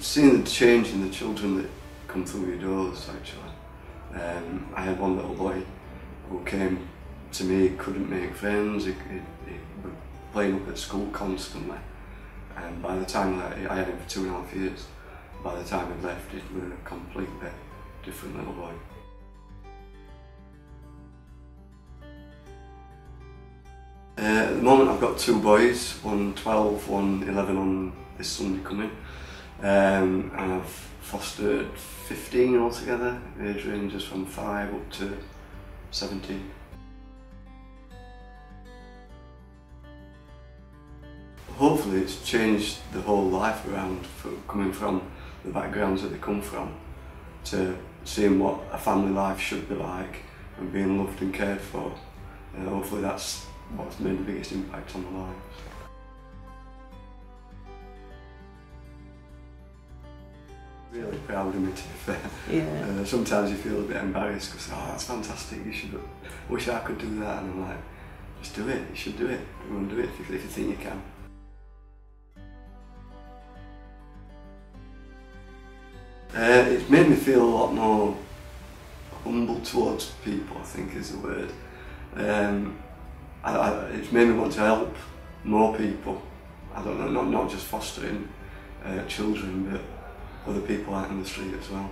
seen the change in the children that come through your doors actually. Um, I had one little boy who came to me, couldn't make friends, he, he, he was playing up at school constantly. And by the time that I had him for two and a half years, by the time he left, it was a completely different little boy. Uh, at the moment I've got two boys, one 12, one 11 on this Sunday coming. Um, and I've fostered 15 altogether, age ranges from 5 up to 17. Hopefully it's changed the whole life around for coming from the backgrounds that they come from to seeing what a family life should be like and being loved and cared for. Uh, hopefully that's what's made the biggest impact on the lives. Really proud of me to be fair. Yeah. Uh, sometimes you feel a bit embarrassed because, oh that's fantastic, you should, wish I could do that and I'm like, just do it, you should do it, and do it if you, if you think you can. Uh, it's made me feel a lot more humble towards people, I think is the word. Um, I, I, it's made me want to help more people. I don't know, not, not just fostering uh, children, but other people out in the street as well.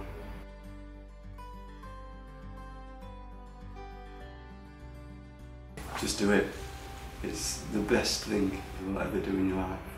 Just do it. It's the best thing you'll ever do in your life.